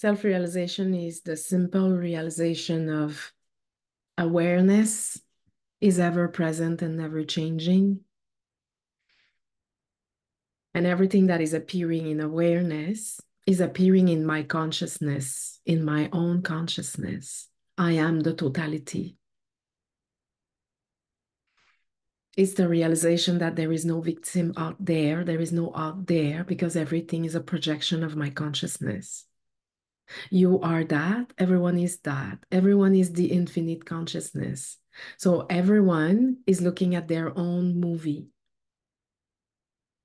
Self realization is the simple realization of awareness is ever present and never changing. And everything that is appearing in awareness is appearing in my consciousness, in my own consciousness. I am the totality. It's the realization that there is no victim out there, there is no out there, because everything is a projection of my consciousness. You are that, everyone is that, everyone is the infinite consciousness. So everyone is looking at their own movie,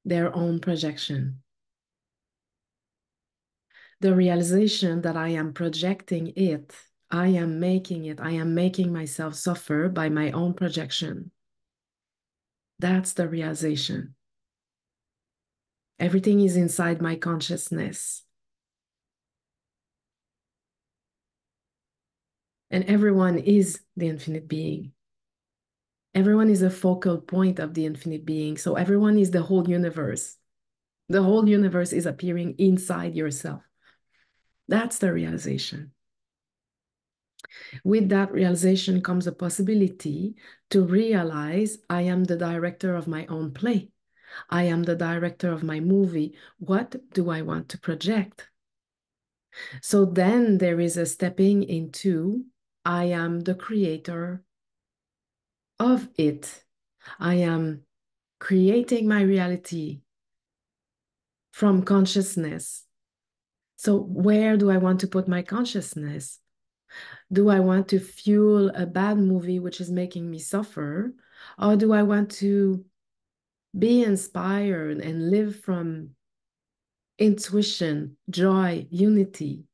their own projection. The realization that I am projecting it, I am making it, I am making myself suffer by my own projection. That's the realization. Everything is inside my consciousness. And everyone is the infinite being. Everyone is a focal point of the infinite being. So everyone is the whole universe. The whole universe is appearing inside yourself. That's the realization. With that realization comes a possibility to realize I am the director of my own play. I am the director of my movie. What do I want to project? So then there is a stepping into I am the creator of it. I am creating my reality from consciousness. So, where do I want to put my consciousness? Do I want to fuel a bad movie which is making me suffer? Or do I want to be inspired and live from intuition, joy, unity?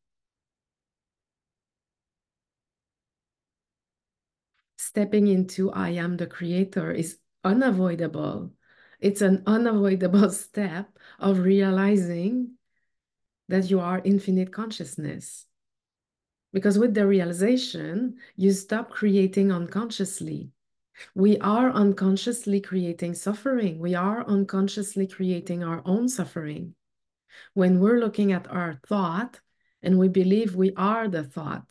Stepping into I am the creator is unavoidable. It's an unavoidable step of realizing that you are infinite consciousness. Because with the realization, you stop creating unconsciously. We are unconsciously creating suffering. We are unconsciously creating our own suffering. When we're looking at our thought and we believe we are the thought.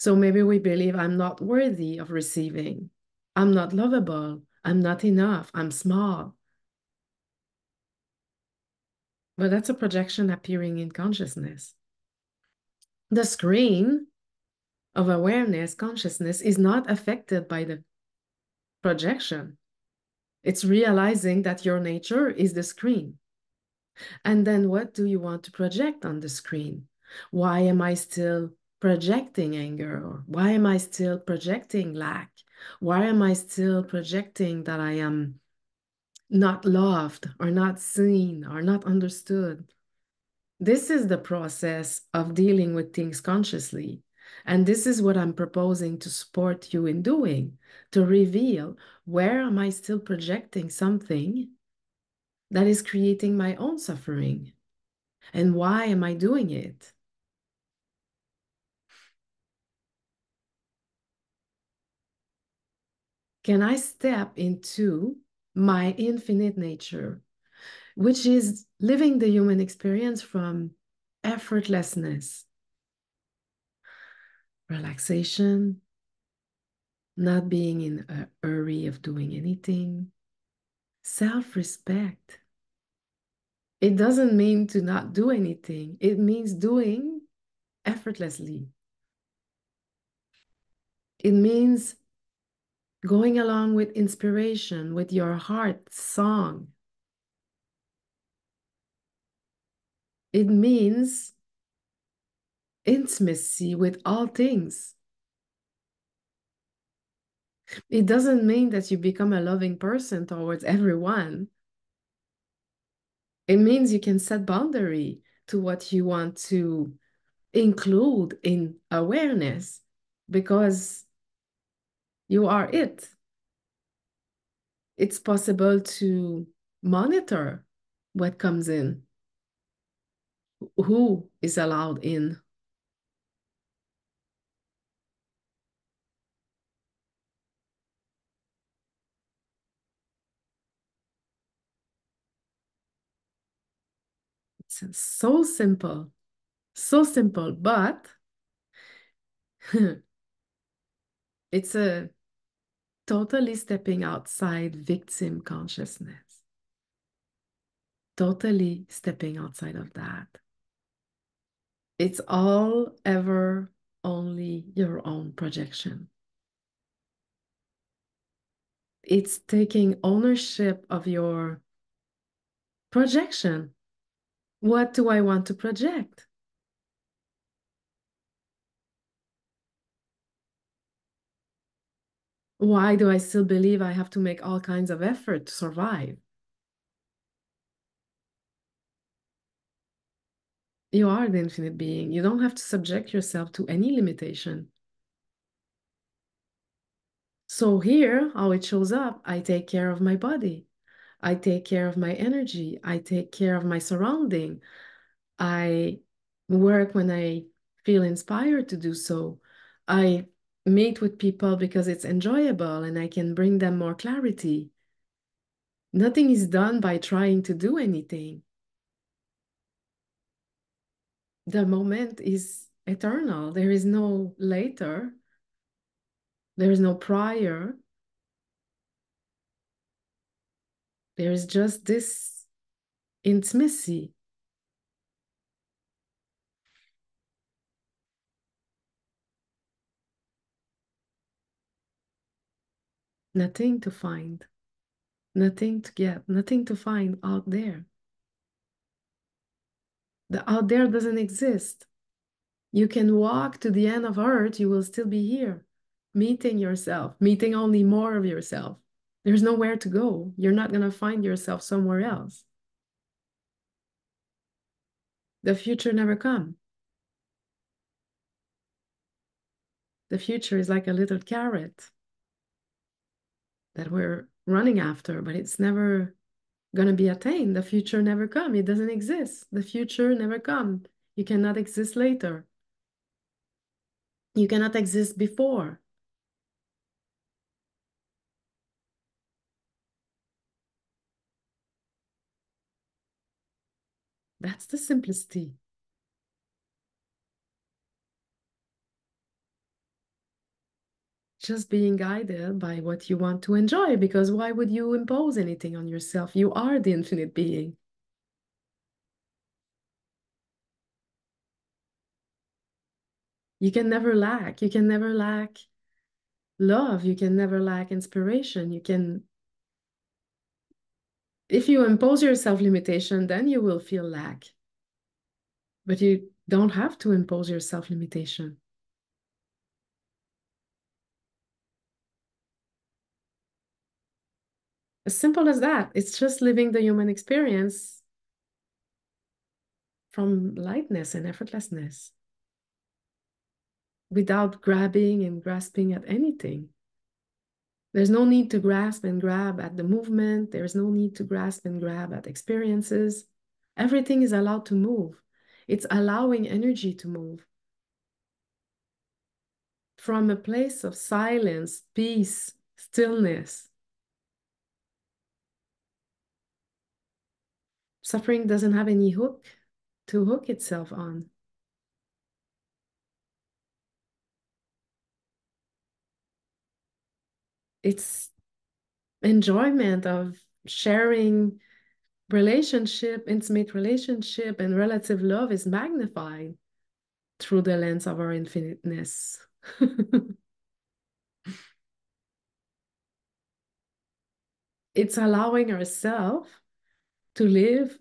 So maybe we believe I'm not worthy of receiving. I'm not lovable. I'm not enough. I'm small. But that's a projection appearing in consciousness the screen of awareness, consciousness, is not affected by the projection. It's realizing that your nature is the screen. And then what do you want to project on the screen? Why am I still projecting anger? Or why am I still projecting lack? Why am I still projecting that I am not loved or not seen or not understood? This is the process of dealing with things consciously. And this is what I'm proposing to support you in doing to reveal where am I still projecting something that is creating my own suffering? And why am I doing it? Can I step into my infinite nature which is living the human experience from effortlessness, relaxation, not being in a hurry of doing anything, self respect. It doesn't mean to not do anything, it means doing effortlessly. It means going along with inspiration, with your heart song, It means intimacy with all things. It doesn't mean that you become a loving person towards everyone. It means you can set boundary to what you want to include in awareness because you are it. It's possible to monitor what comes in who is allowed in? It's so simple, So simple, but it's a totally stepping outside victim consciousness. Totally stepping outside of that. It's all ever only your own projection. It's taking ownership of your projection. What do I want to project? Why do I still believe I have to make all kinds of effort to survive? You are the infinite being. You don't have to subject yourself to any limitation. So here, how it shows up, I take care of my body. I take care of my energy. I take care of my surrounding. I work when I feel inspired to do so. I meet with people because it's enjoyable and I can bring them more clarity. Nothing is done by trying to do anything. The moment is eternal. There is no later. There is no prior. There is just this intimacy. Nothing to find, nothing to get, nothing to find out there. The out there doesn't exist. You can walk to the end of earth, you will still be here, meeting yourself, meeting only more of yourself. There's nowhere to go. You're not going to find yourself somewhere else. The future never come. The future is like a little carrot that we're running after, but it's never going to be attained. The future never come. It doesn't exist. The future never come. You cannot exist later. You cannot exist before. That's the simplicity. Just being guided by what you want to enjoy, because why would you impose anything on yourself? You are the infinite being. You can never lack. You can never lack love. You can never lack inspiration. You can if you impose yourself limitation, then you will feel lack. But you don't have to impose yourself limitation. As simple as that. It's just living the human experience from lightness and effortlessness without grabbing and grasping at anything. There's no need to grasp and grab at the movement. There's no need to grasp and grab at experiences. Everything is allowed to move. It's allowing energy to move. From a place of silence, peace, stillness. Suffering doesn't have any hook to hook itself on. it's enjoyment of sharing relationship, intimate relationship, and relative love is magnified through the lens of our infiniteness. it's allowing ourselves to live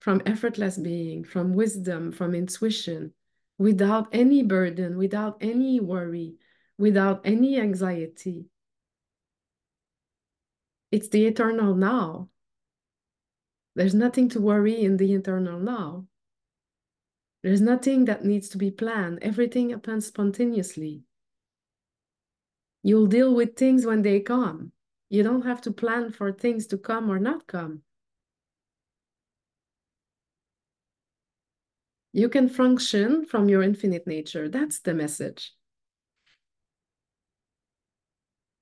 from effortless being, from wisdom, from intuition, without any burden, without any worry, without any anxiety. It's the eternal now. There's nothing to worry in the eternal now. There's nothing that needs to be planned. Everything happens spontaneously. You'll deal with things when they come. You don't have to plan for things to come or not come. You can function from your infinite nature. That's the message.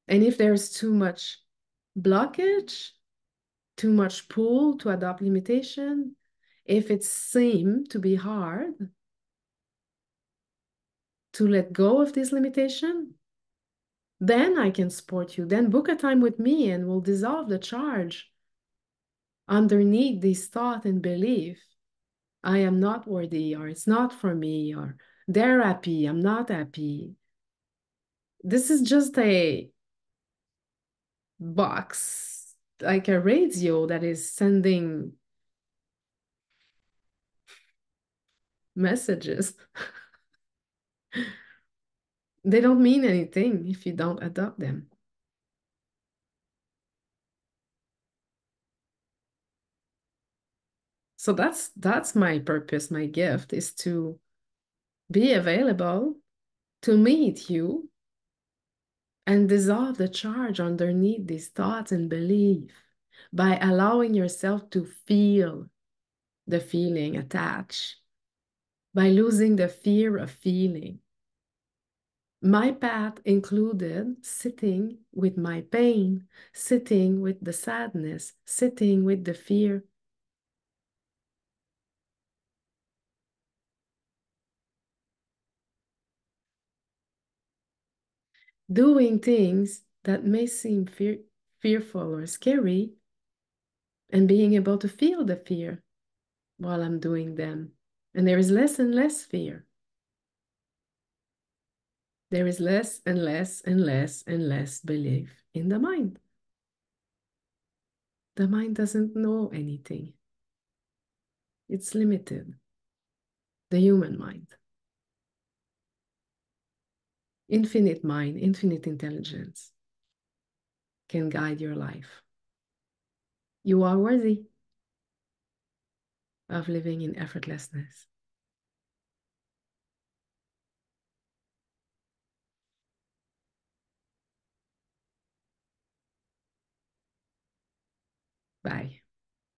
And if there's too much blockage, too much pull to adopt limitation, if it seems to be hard, to let go of this limitation, then I can support you. Then book a time with me and we'll dissolve the charge underneath this thought and belief. I am not worthy, or it's not for me, or they're happy, I'm not happy. This is just a box, like a radio that is sending messages. they don't mean anything if you don't adopt them. So that's that's my purpose, my gift is to be available to meet you and dissolve the charge underneath these thoughts and belief by allowing yourself to feel the feeling attached, by losing the fear of feeling. My path included sitting with my pain, sitting with the sadness, sitting with the fear, doing things that may seem fear fearful or scary and being able to feel the fear while I'm doing them. And there is less and less fear. There is less and less and less and less belief in the mind. The mind doesn't know anything. It's limited. The human mind infinite mind, infinite intelligence can guide your life. You are worthy of living in effortlessness. Bye.